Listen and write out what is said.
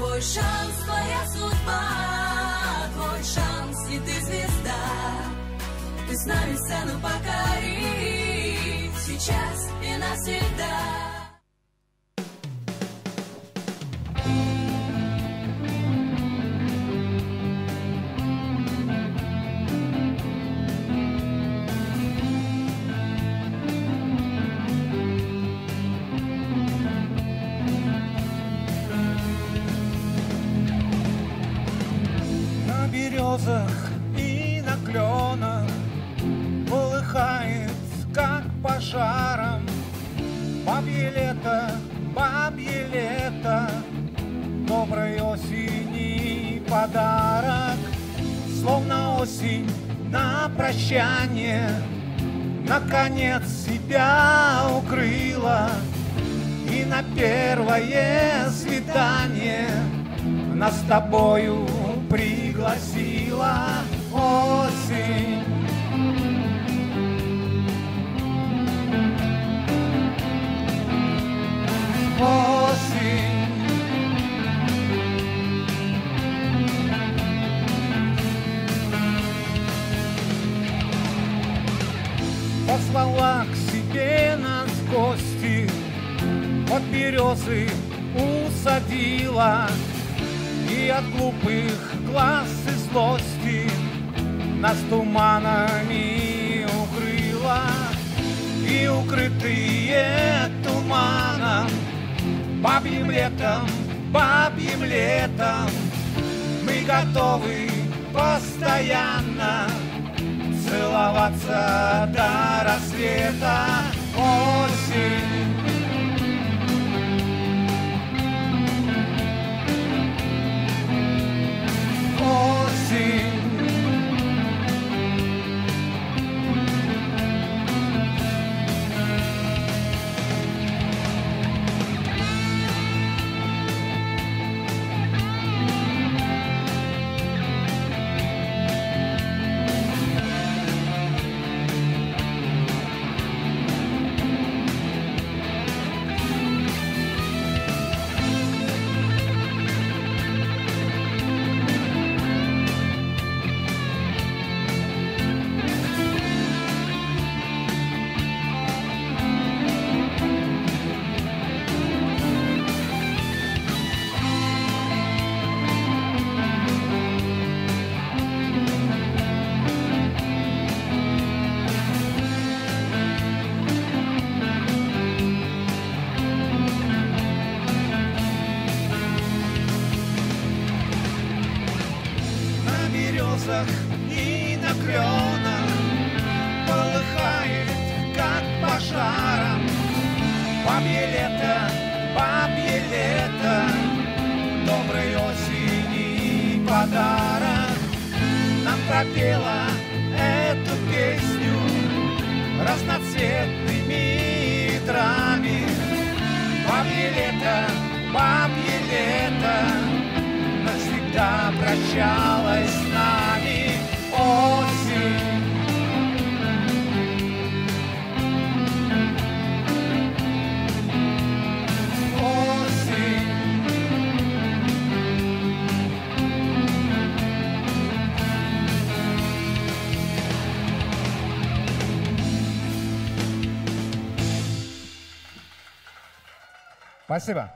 Твой шанс, твоя судьба, твой шанс, и ты звезда. Ты с нами сцену покори, сейчас и навсегда. Березах и на кленах Полыхает, как пожаром. Бабье лето, бабье лето Доброй осени подарок. Словно осень на прощание Наконец себя укрыла. И на первое свидание нас с тобою пригласила осень. Осень. Позвала к себе нас гости, Под березы усадила, от глупых глаз и злости Нас туманами укрыла И укрытые туманом Бабьим летом, бабьим летом Мы готовы постоянно Целоваться до рассвета Осень. Березах и на кленах Полыхает, как пожаром Бабье лето, бабье лето Доброй осени подарок. Нам пропела эту песню Разноцветными ветрами. Бабье лето, бабье лето навсегда прощалась с нами. Спасибо.